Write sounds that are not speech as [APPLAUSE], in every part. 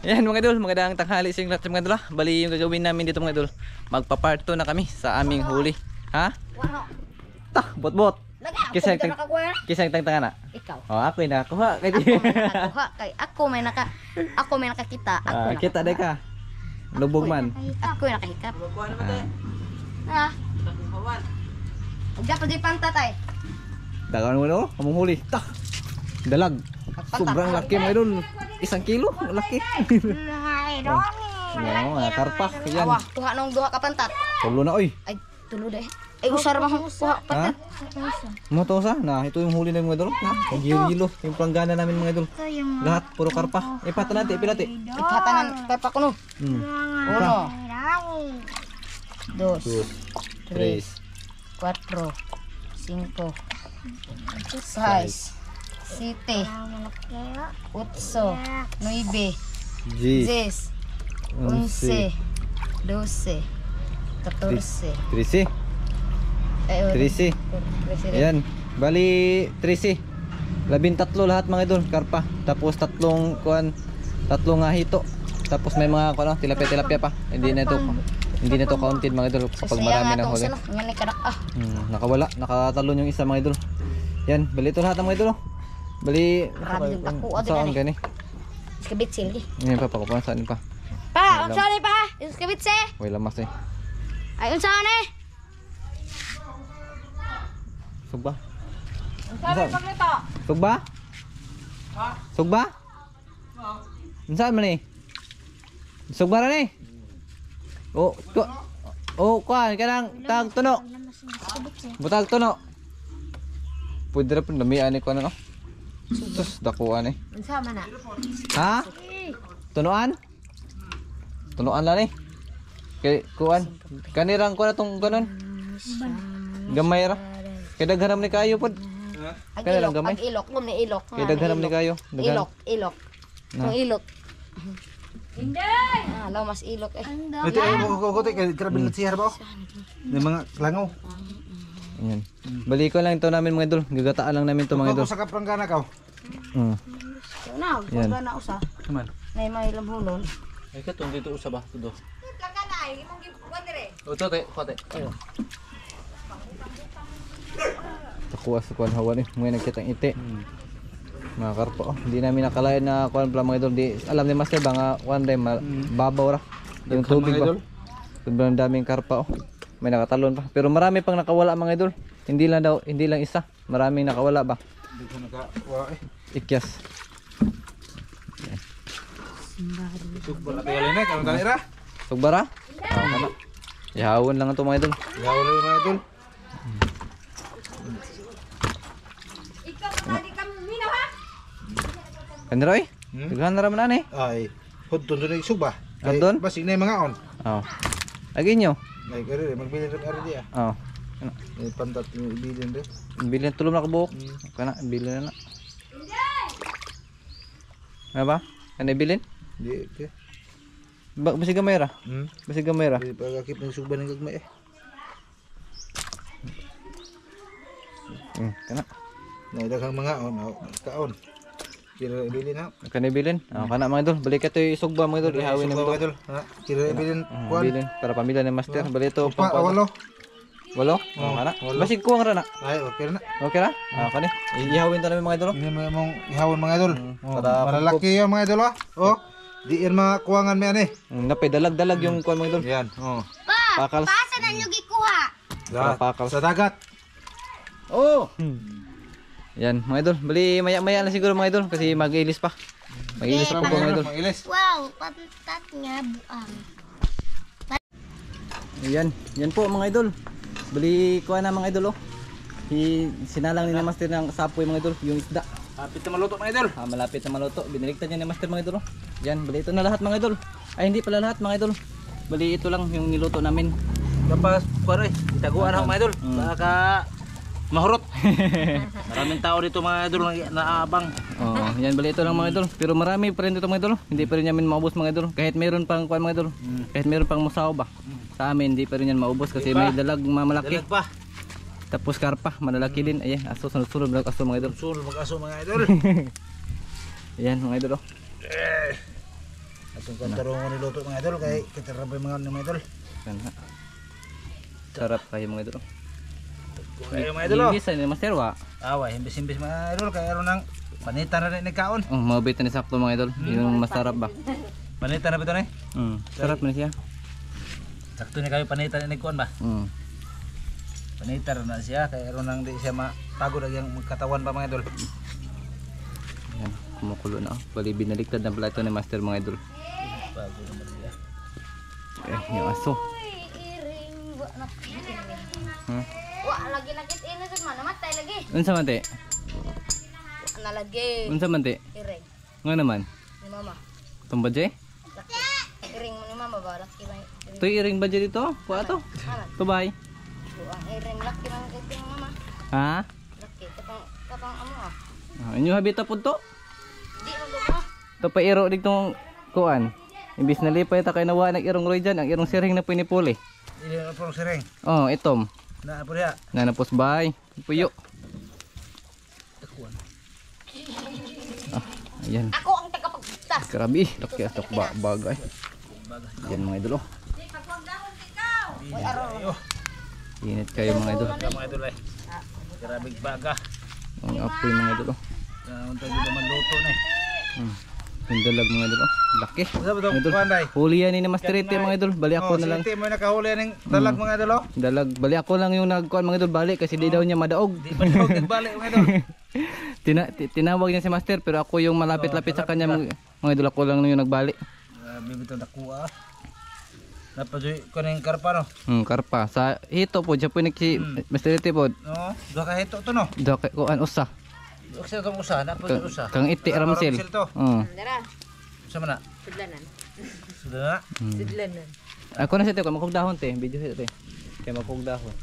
Yan mga idol, magandang tanghali sa inyo lahat mga idol. ah. Bali yung gagawin namin dito mga idol. Magpa-part 2 na kami sa aming huli. Ha? Ta, bot-bot. Kisa dito tang-. Kisa ang tangtanga na. Ikaw. Oh, ako yung nakakuha. Kay Ako may nakakuha kay ako may naka ako may nakakita. Ako Ah, nakakuha. kita day ka. Lubog man. Ako yung nakahikap. Ah, Ha? Huwag dapat di pantatay. dagan mo no, among huli. Ta. Dalag. Sobrang laki mga idol. Isang kilo, laki. No, mga karpa. Yan. Awa, kuha nung duha ka pantat. Tulo na oy. Ay, tulo deh. Ay, usar mo kuha Ha? pantat. Mo to sa na ito yung huli ng mga idol. Na, gilo, yung planggana namin mga idol. Lahat puro karpa. Ipata natin, ipilati. Kay pa kuno. Hmm. Uno. Dos. Dos, tres, Cuatro. Cinco. Seis. Siete. Ocho. Nueve. G, Diez. once. Doce. Catorce. trisi, Eh, trisi. Trece. Ayan, bali 13. Labing tatlo lahat mga idol, karpa. Tapos tatlong kuan, tatlong nga hito. Tapos may mga kuan, ano, tilapia-tilapia pa. Hindi na ito hindi na ito counted mga idol kapag marami na huli. Ah. Hmm, nakawala, nakatalon yung isa mga idol. Yan, bali ito lahat ng mga idol. oh. Bali, Grabe yung dako, ah, saan gani? Skabit silgi. Ngayon pa, pakupuan saan pa? Pa, unsa ni pa? Skabit se. Way lamas eh. Ay unsa ni? Sugba? Unsa ni paglito? Sugba? Sugba? Saan man eh? Sugba na eh? Oh, ko Oh, kuan kanang tag tuno. Butag tuno. Pwede ra pud lamian ni kuan no. Sus, dakuan eh. Unsa man na? Ha? Tunuan? Tunuan lang eh. Kay kuan. Kanirang kuan atong ganon. Gamay ra. Kay daghanam ni kayo pod. Lang ilok, gamay. ag ilok, mo ni ilok. Kay daghanam ni kayo. Daghan. Ilok, ilok. Na. Ang ilok. Hindi. Ah, law mas ilok eh. Ito ay mo ko ko kay trabil na siya ba? Ng mga langaw. Ayan. Balikan lang ito namin mga idol. Gagataan lang namin ito mga idol. sa kapranggana ka. Mm. Na, Yan. na usa. Kaman. Nay may lamhulon. Ay katong dito usa ba tudo. Plaka na, imong gibuan dire. O to te, kote. Ayo. Takuha sa kuan hawan eh. Mga nagkita ang ite. Mga karpo. Oh. Hindi namin nakalain na kuan pala mga idol. Di, alam ni Master ba nga kuan day ma- babaw ra. Yung tubig ba. Sobrang daming karpa oh. May nakatalon pa. Pero marami pang nakawala mga idol. Hindi lang daw, hindi lang isa. Maraming nakawala ba. Dito naka wa eh. Ikyas. Na tayo na karon tani ra. Sugbara? Kana. Ihawon lang ito mga idol. Yaw na mga idol. Kanira eh. Hmm? Daghan na raman ani. Ay, hudton dun suba. Hudton? Basig na yung mga on. Oo. Lagi nyo. Ay kare magbili rin ari dia. Oo. May pantat yung ibilin rin. Bilin tulong na kabuok. Kana, bilin na na. Ano ba? Ano bilin? Di okay. Ba basi gamay ra. Hmm. Basi gamay ra. Di pagakip ng suba ng gagmay eh. Hmm, kana. Naidaghang mga on, oh, kaon. Kira ibilin ha. Kana bilin. Ah, kana mga idol. Balik ka to isugba mga idol. Ihawin Suba mo mga idol. Ha? Kira ibilin Ah, kuan. bilin para pamilya ni master. Bali to Pa pang awalo. Walo? Oh, kana. Basi kuwang ra na. Ay, okay na. Okay ra? Ah, kani. Ihawin to namin mga idol. oh. Ini mga mong ihawon mga idol. Oh, para malalaki yan mga idol ah. Oh. Di yan mga kuwangan mo yan eh. Hmm, Napay dalag-dalag yung kuwan mga idol. Yan. Oh. Pakal. Asa na nyo gikuha? Sa dagat. Oh. Yan, mga idol. Bali maya-maya na siguro mga idol kasi mag-ilis pa. Mag-ilis pa po mga idol. Wow, pantat nga buang. Yan, yan po mga idol. Bali kuha na mga idol oh. Si sinalang ni na master ng sapoy mga idol, yung isda. Kapit na maluto mga idol. Ah, malapit na maluto. Biniligtad niya ni master mga idol oh. Yan, bali ito na lahat mga idol. Ay hindi pala lahat mga idol. Bali ito lang yung niluto namin. Kapag kuwari, itaguan ako mga idol. Mm. Baka mahurot. [LAUGHS] Maraming tao dito mga idol na naabang. Oh, yan bali ito lang mga idol. Pero marami pa rin dito mga idol. Hindi pa rin namin maubos mga idol. Kahit meron pang kuan mga idol. Kahit meron pang musaw ba. Sa amin hindi pa rin yan maubos kasi may dalag mamalaki. Dalag pa. Tapos karpa, malalaki din. Ayan, aso sunod-sunod na aso mga idol. Sul mag-aso mga idol. [LAUGHS] Ayan mga idol oh. Atong kantarong niluto mga idol kay kita rabay mga mga idol. Sarap kayo mga idol. Kayo mga idol. sa ni Master wa. Awa, himbis-himbis mga idol kay aron nang panita na rin ni kaon. Oh, mabait ni sakto mga idol. Yung masarap ba? Panita na ba ito ni? Mm, sarap na siya. Sakto ni kayo panita ni kaon ba? Mm. Panita na siya kay aron nang di siya mapagod ang iyang katawan pa mga idol. Yan, kumukulo na. Bali binaliktad na pala ito ni Master mga idol. Pagod naman siya. Eh, yung aso. Hmm? Wa lagi nakit ini sa mana matay lagi. Unsa man te? Wa na lagi. Unsa man te? Iring Nga naman. ni mama. Tumbad jay? Laki. Iring mo ni mama ba laki ba? Tuy iring ba dito? Kuha to. Tubay. So, ang iring laki man kay mama. Ha? Laki kapang kapang amo ah. Ah, inyo habita po to. Di man do mo. Ito pa iro ditong kuan. Imbis na lipay ta kay nawa nag irong roy dyan, ang irong siring na pinipuli. Po sireng. Oh, itom. Na po diha. Nanapos bay. Puyo. Ah, ayan. Ako ang tagapagtas. Grabe, laki atok ba bagay. Yan mga idol. oh. Ayo. Init kayo mga idol. Mga idol ay. Grabe baga. Ang apoy mga idol. Unta di naman luto ni. Hmm. Yung dalag mga idol. oh. Laki. To? Idol. Huli yan ni Master Ite mga idol. Bali ako na lang. Sige, mo nakahuli ning dalag mga idol oh. Dalag. Bali ako lang yung nagkuhan mga idol. Balik kasi di daw niya madaog. Di pa daw nagbalik mga idol. [LAUGHS] Tina, ti- tinawag niya si Master pero ako yung malapit-lapit sa kanya mga, mga idol ako lang yung nagbalik. Grabe bito nakuha. Napajoy ko ning karpa no. Hmm, karpa. Sa hito po, siya po ni si Master Ite po. No, duha ka hito to no. Do kay kuan usa. Sa tong usa, napajoy usa. Kang iti ramsil. ramsil to. Oh. Dara. Sa mana? Sidlanan. Sudah na. Sidlanan. Ako na siya te, makog dahon te, video siya te. Kaya makog dahon.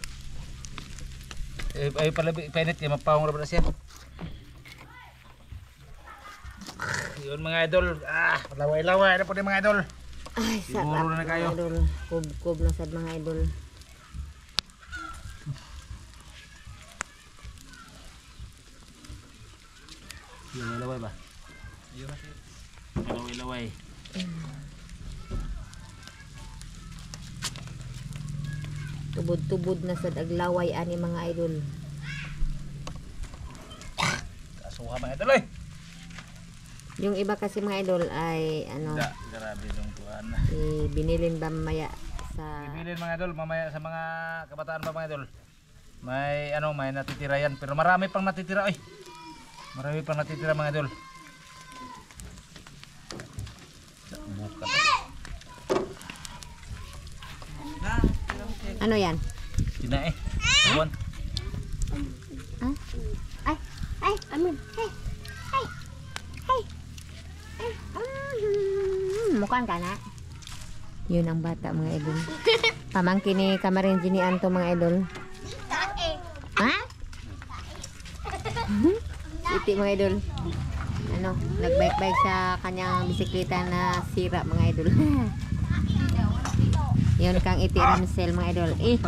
Eh, ay pala painit kay mapawong ra ba na siya. Yun mga idol. Ah, laway-laway na po din mga idol. Ay, Siguro na kayo. idol. Kub-kub na sad mga idol. Laway-laway ba? Laway-laway. Tubod-tubod na sad aglaway ani mga idol. Kasuha mga idol eh. Yung iba kasi mga idol ay ano, Da, grabe yung tuwan. eh, binilin ba mamaya sa Bibilin mga idol, mamaya sa mga kabataan pa mga idol. May ano, may natitira yan. Pero marami pang natitira oy. Marami pang natitira mga idol. Bukan. ano yan? Tina eh. Buwan. Ay, ay, amin. Hey, hey, hey. hey. Mm, mukhang ka na. Yun ang bata mga idol. [LAUGHS] Pamangkin ni Kamarin Jini Anto mga idol. Ha? Iti mga idol. Ano, nagbike-bike sa kanyang bisikleta na sira mga idol. [LAUGHS] Yun kang iti Ramsel mga idol. Eh,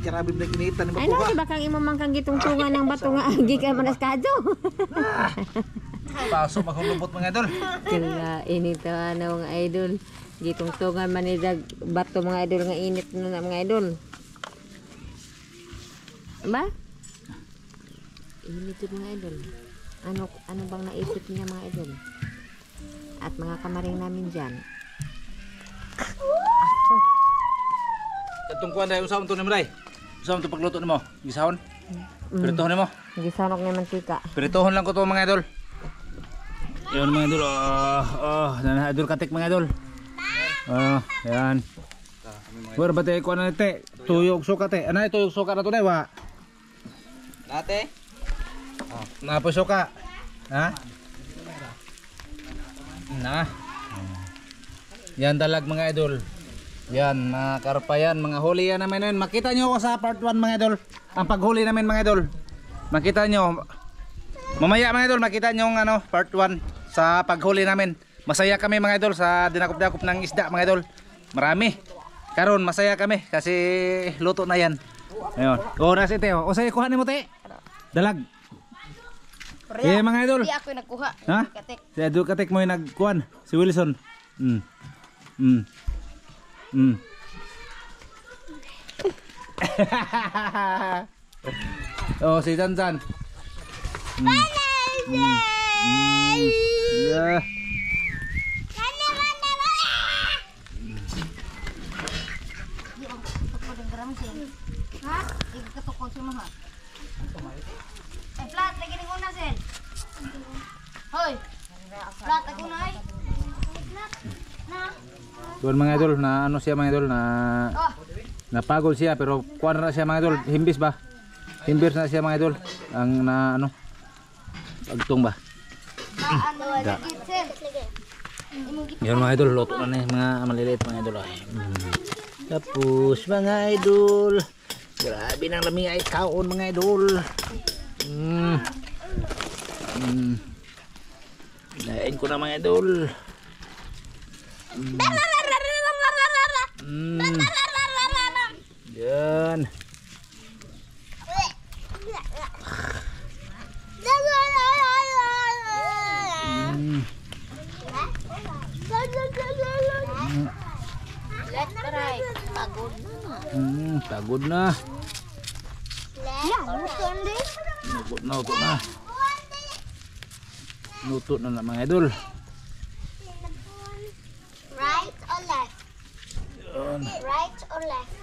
Grabe na kinita ni ano si bakang imo man kang gitungtungan ng bato nga agi ka manas kadyo. Paso [LAUGHS] maghulubot mga idol. Kaya init na mga idol. Gitungtungan man ni bato mga idol nga init na mga idol. Ba? Init mga idol. Ano ano bang naisip niya mga idol? At mga kamaring namin diyan. Itong kuwan dahil usahon to ni Maray. Usahon to pagluto nimo. Gisahon. Piritohon nimo. Gisanok ni mantika. Piritohon lang ko to mga idol. Yun mga idol. Oh, oh, na idol katik mga idol. Oh, yan. Wer ba te kuan na te? Tuyog suka te. Ano tuyog suka na to na wa? Ate? Na po suka. Ha? Na. Yan dalag mga idol. Yan, mga karpa yan, mga huli yan namin yun. Makita nyo ako sa part 1 mga idol. Ang paghuli namin mga idol. Makita nyo. Mamaya mga idol, makita nyo ang ano, part 1 sa paghuli namin. Masaya kami mga idol sa dinakop-dakop ng isda mga idol. Marami. Karon masaya kami kasi luto na yan. Ayun. O, nasa ite. O, sa'yo, kuha ni mo te. Dalag. Eh mga idol. Di ako nagkuha. Ha? Katik. Si Idol Katek mo yung nagkuhan. Si Wilson. Mm. Mm. Mm. oh, si Zanzan. Mm. Mm. Mm. Yeah. Ha? Ikatukod sa mga. Flat, lagi ni una, Sen. Hoy! Flat, ako na ay. Flat. Na. Doon mga idol, na ano siya mga idol, na Oh, napagod siya pero kuwan na siya mga idol, himbis ba? Himbis na siya mga idol, ang na ano, pagtong ba? ano, Sen. Yun mga idol, luto na yung mga maliliit mga idol. Ay. Mm. Tapos mga idol, grabe nang lami ay kaon mga idol. Mm. Mm. Lain ko na mga idol. Mm. Mm. Yan. Mm. Let's try. Pagod na. Mm, pagod na. Yeah, bukan din. Luto na, luto na. Luto na na mga idol. Right or left? Yun. Right or left?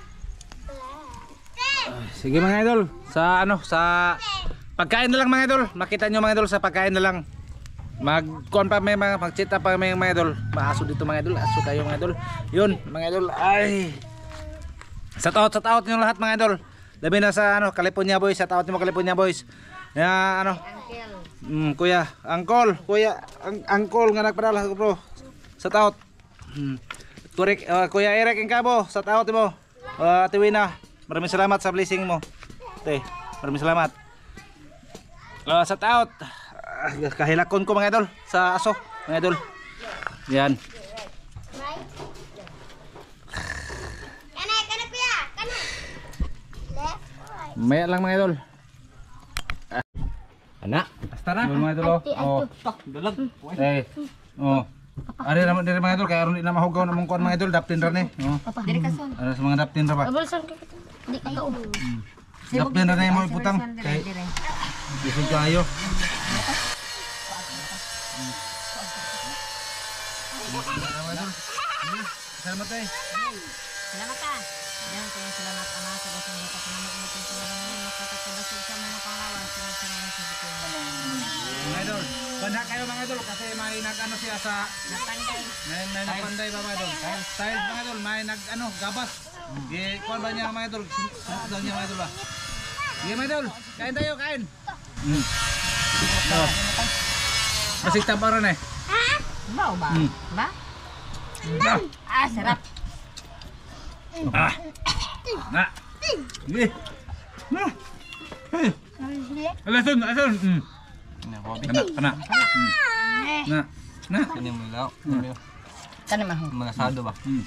Left. Sige mga idol, sa ano, sa pagkain na lang mga idol. Makita nyo mga idol sa pagkain na lang. Mag kuan pa may mga magchita pa may mga idol. Maaso dito mga idol, aso kayo mga idol. Yun, mga idol. Ay. Sa taot, sa taot nyo lahat mga idol. Labi na sa ano, California boys, taot nyo mga California boys. Ya ano, Uncle. mm, kuya, angkol, kuya, ang angkol nga nagpadala bro. Sa taot. Mm. Kurik, uh, kuya Eric ang kabo, sa taot mo. Uh, Ate Wina, maraming salamat sa blessing mo. Te, maraming salamat. Uh, sa taot, ah, kahilakon ko mga idol sa aso, mga idol. Yan. Right? Kanay, kanay pia. Kanay. Left or right? Maya lang mga idol. Anak. Basta na. mga idol. oh. Oh. Dalag. Eh. Oh. Ari naman diri mga idol kay aron di na mahugaw namong kuan mga idol daptin ra ni. Oh. Diri ka son. Ano sa mga daptin ra ba? Abulson ka. Di ka kaubo. Daptin ra yung mga putang. Kay Bisig kayo. Salamat eh. Salamat ka. Kaya salamat ama sa dasang bata sa mga umutin sa mga ngayon makakatubasig sa mga panglawan sa mga mga sa buto. Mga idol, banda kayo mga idol kasi may nag-ano siya sa Napanday. may, may napanday ba mga idol? Tiles mga idol, may nag-ano, gabas. Di, kuan ba niya mga idol? Sinunod daw niya mga idol ba? Sige mga idol, kain tayo, kain. Mm. Oh. Basig tamparan eh. Ba ba? Mm. Ba? Ah, Ah, sarap. ah. Na. Sige. Na. Hey. Alason, alason. Mm. Ini hobi. Kana, kana. Mm. Na. Na. Ini mulaw. Kanin maho. Mga sado ba? Mm.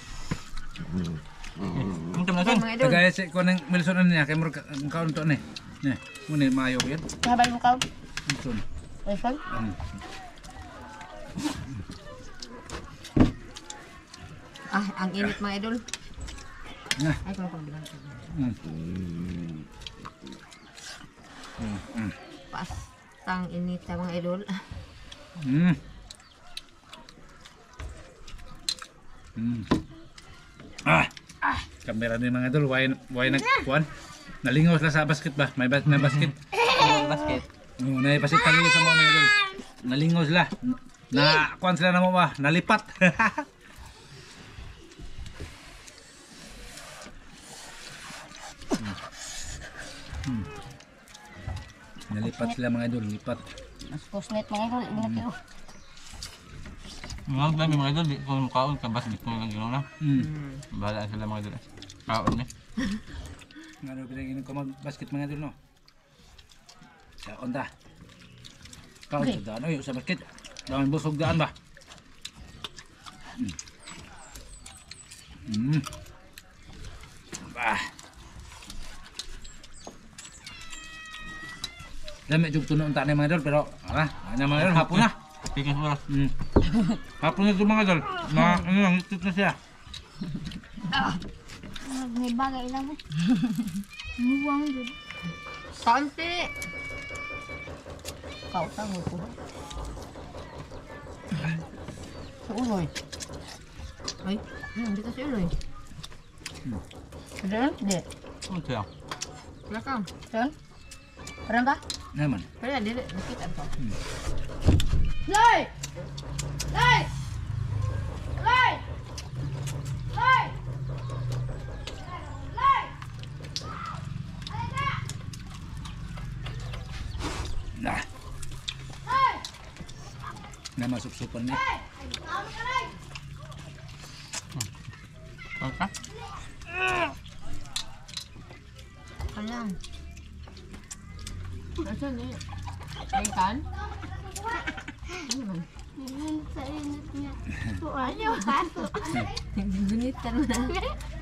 Ang tam na son. Mga idol. Tagay si ko nang Wilson ano niya kay murag ang kaon to ni. Ni, muni maayo yan. Habal mo ka. Wilson. Wilson? Mm. Ah, ang init mga idol. Na. Ay, kung pagbilang. Mm. Mm. Mm. Pas. Tang init sa mga idol. Mm. Mm. Ah. Kamera ni mga idol, why why nagkuan? Nalingaw sila sa basket ba? May, bas may basket. Basket. Oo, na basket talingaw sa mga idol. Nalingaw sila. Na kuan sila na mo ba? Nalipat. [LAUGHS] Nalipat sila mga idol, lipat. Mas kusnet mga idol. Ingat kayo. Mga dami mga idol, di ko kaon ka bas dito lang ginaw na. Hmm. Bahala sila mga idol. Kaon ni. [LAUGHS] Nga rin pinagin ko mag-basket mga idol, no? Sa onda. Kaon sa daan, oy, sa basket. Daming busog daan ba? Hmm. Hmm. Bah. Dami jug tuno unta ni mga idol pero ah, ano mga idol hapon na. Tikas oras. Mm. Hapon na ito mga idol. Na, ano lang, itit na siya. May bagay lang mo. Muwang din. Konti. Kau tahu ko. Sa uloy. Ay, hmm, dito sa uloy. Ada? Dia. Ano siya? Belakang. Kan? Pernah ba? Naman. Pero yan, dili. Nakita ko. Hmm. Lay! Lay! Lay! Lay! Nah. Nama sup-supan ni. Hey, Ay kan? Ano man? Sa init niya. Ayaw, paso. Gunitan mo na.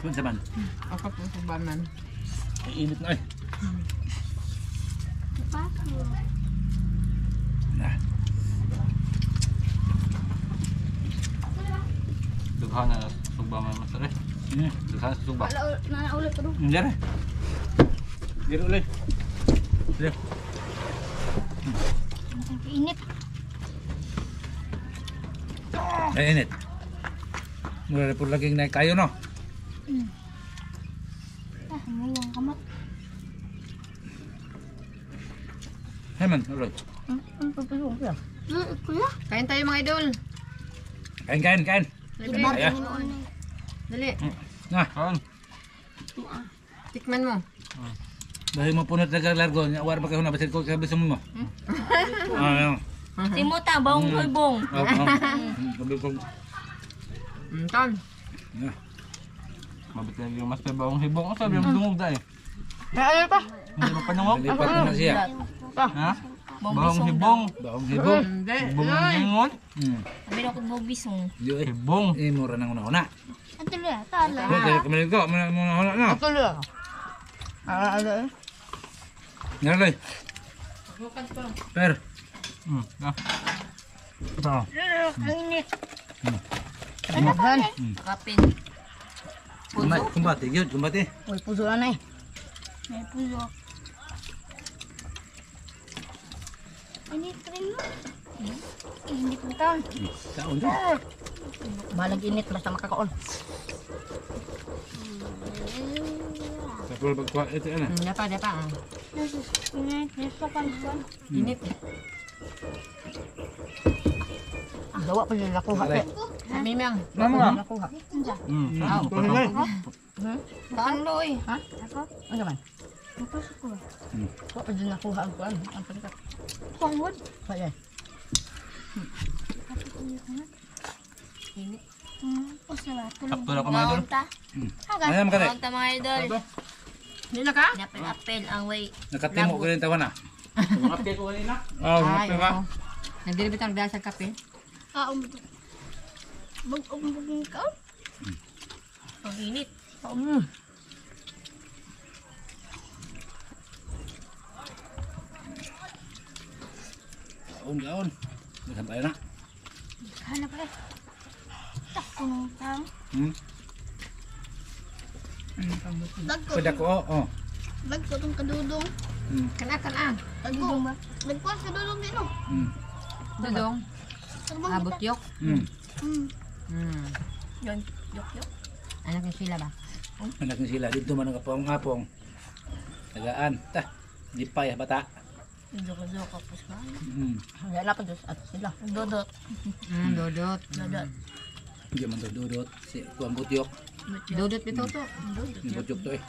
Kung sa man. Ako po sa baman. Ay, init na ay. Paso. Na. Dughan na sugba man mas rin. Mm. Dughan sa sugba. Wala, naulit ko doon. Diyan eh. Dito ulit. Dito. Init. Ay, init. Mura na po laging na kayo no. Ah, muwang kamat. Hey man, ulit. Ang papalong ko. Eh, kuya. Kain tayo mga idol. Kain, kain, kain. Dali. Ay, ah. Dali. Na, Kaon. Tikman mo. Dahil mo punot na largo, war pa kayo na basit ko sabi sa mo. Ah, yan. Timuta, bawang bulbong. Oh, oh. Sabi ko, Mm, na. Mabit na yung mas bawang hibong. Ang sabi yung dungog dahil. Ay, ay pa. Hindi mo panungog. Lipat na na siya. Ha? Bawang hibong. Baong hibong. Hibong ng gingon. Hmm. Sabi na ko bobisong. Yo eh. Hibong. Eh, mura nang una-una. Ang tuloy, tala. Kaya kamalit ko, muna una na. Ako lang. Ah, ano eh? Nalay. Per. Hmm. Ah. Ito. Ang init. Makan. Kapin. Kumbati, kumbati, yun, kumbati. Uy, puso na na eh. May puso. Init rin mo. Init mo taon. Taon doon. Balag init, basta makakaon. Kapag pagkuha, ito yan ah. Hmm, dapa, dapa. ah. Init, init pa kan. Init. Ah, gawa pa yung nakuha. Aray. Sabi mo yung Mama nga. nakuha. Hmm. Wow. Kulay. Baan lo eh. Ha? Ako? Ano man? Napasok ko. Gawa pa yung nakuha ang kuhan. Ang pagkat. Pangwood. Kaya. Init. Hmm, puso na. Sakto na ko mga idol. ta. Hmm. Hanggang. Ayan, makali. Hanggang mga idol. Na ka? Napil-apil ang way. Nakatimo ko rin tawa na. Mga ko kanina. Oh, Ay, nakatimo ka. oo. Nagdilibit ang dahil sa kape. Ah, um. Bag-bag ka. Ang init. Kaon, kaon. Dagan tayo na. Hanap eh. Takong tang. Hmm. Dagko. Pwede ko, oh. oh. Dagko tong kadudong. Hmm. Kana, kana. Dagko. Dagko sa dudong din oh. Hmm. Dudong. Sabang Abot yok. Hmm. Hmm. Hmm. Yan. Yok yok. Anak ni sila ba? Anak ni sila, dito man ang kapong-apong. Tagaan. Ta. Di pa ya, bata. Dudok-dudok ako sa Hmm. Wala pa Diyos at sila. Dodot. Hmm, dodot. Dodot. Hindi man to dudot. Si kuang butyok. Dodot ito to. Yung butyok to eh.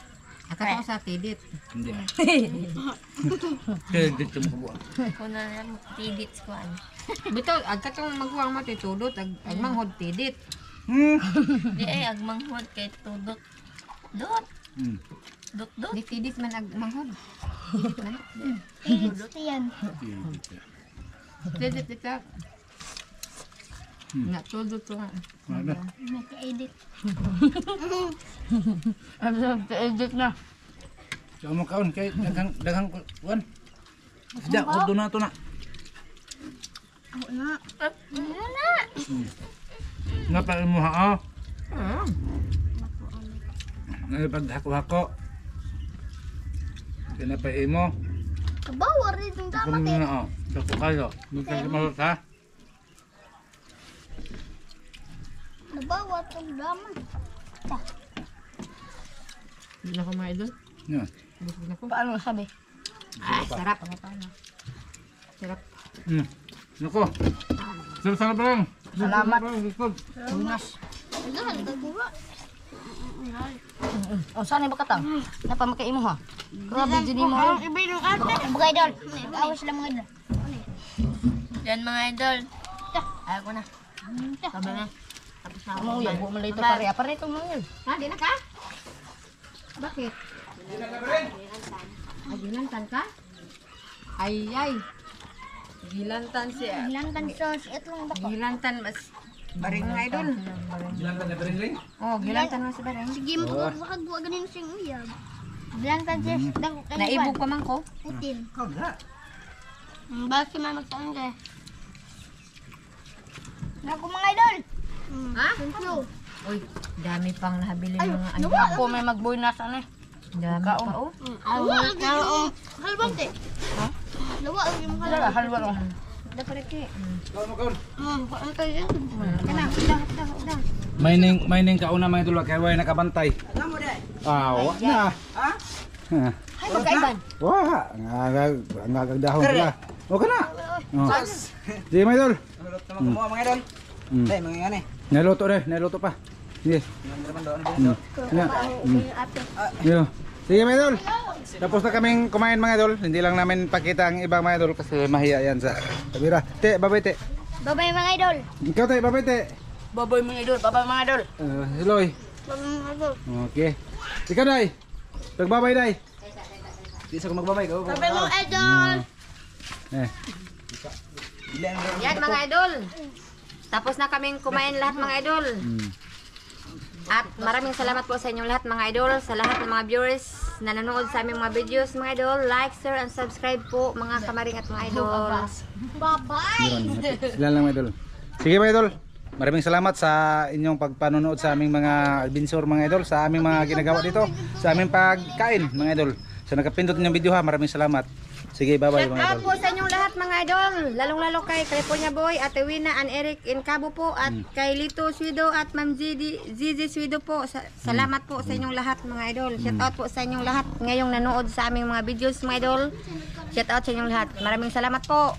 Akala ko sa tidit. Hindi. [LAUGHS] Kaya dito mo kabuha. Kung na lang tidit ko ano. [LAUGHS] Bito, agka tong magwang mo titudot, ag, ag manghod tidit. Hmm. Di ay agmanghod kay tudot. Dot. Hmm. Dot dot. Di tidit man ag manghod. Eh, dot yan. Tidit [LAUGHS] ito. Nga tudot to nga. Ano? Naka-edit. Ano sa edit [LAUGHS] na? So mo kaon kay daghang daghang kuan. Sida ko na to na. Ako na. Ano na? Napay mo ha, oh. Nalipag-hako-hako. Pinapay mo. Kabawa rin dapat eh. muna, oh. Sako kayo. Hindi ka malot, ha? Nabawa itong daman. Hindi na ko mga idol. Yan. Busog na ko. Paano sabi? Ah, sarap. Sarap. Hmm. Naku. Sarap-sarap lang. Salamat. Likod. Bunas. Ito, nagkagura. O, saan yung bakatang? Napamakain mo ha? Grabe, dyan mo. Mga idol. Awas sila mga idol. Yan mga idol. Ayaw ko na. Sabi na. Na. Umuwi. Huwag mo lang ito pare. Pare ito mga idol. Ha, di na ka? Bakit? Ay, gilantan ka? Ay, ay. Gilantan siya. Ilantan sa itlong bako. Gilantan mas baring nga idol. Ilan ka na rin Oh, gilantan mas baring. Sige, magkakagawa ganin siyang uyab. Ilantan siya. Naibog pa man ko. Putin. Bakit may magtaan ka? Naku mga idol! Ha? Thank you. Uy, dami pang nahabili Ay, mga ano. Ako may magboy na sana eh. Dami pa oh. Nawa, nawa. Halbang te. Ha? Nawa, yung halbang. Halbang o. Dapat ke. Kaon mo, kaon. Hmm, ano tayo? Kana, udah, udah, udah. Mining, mining kauna mga idol, kaya way nakabantay. Ah, wa na. Ha? Ay, magkaiban. Wa, ngagag, ngagag dahon sila. O ka na. Oh. Di mga idol. Tama mo mga idol. Mm. Dai mga ngani. Naluto rin, naluto pa. Sige. Mm. Mm. Yo. Sige mga idol. Tapos na kaming kumain mga idol. Hindi lang namin pakita ang ibang mga idol kasi mahiya yan sa kamera. Te, babay te. Bye-bye mga idol. Ikaw te, babay te. Bye-bye mga idol. Bye-bye mga idol. Uh, Hiloy. Bye-bye mga idol. Okay. Ikaw day. Pagbabay day. Di sa magbabay ko. Bye-bye mga idol. Eh. Yan mga idol. Tapos na kaming kumain lahat mga idol. Mm. At maraming salamat po sa inyong lahat mga idol, sa lahat ng mga viewers na nanonood sa aming mga videos mga idol. Like, share, and subscribe po mga kamaring at mga idol. Bye-bye. Sila lang mga idol. Sige mga idol. Maraming salamat sa inyong pagpanonood sa aming mga adventure mga idol, sa aming mga ginagawa dito, sa aming pagkain mga idol. Sa nakapindot ninyong video ha, maraming salamat. Sige, bye-bye mga idol. Po sa inyong lahat mga idol. Lalong-lalo kay California Boy, Ate Wina and Eric in Cabo po at kay Lito Swido at Ma'am Zizi, Zizi Swido po. Sa- salamat po sa inyong lahat mga idol. Shout out po sa inyong lahat ngayong nanood sa aming mga videos mga idol. Shout out sa inyong lahat. Maraming salamat po.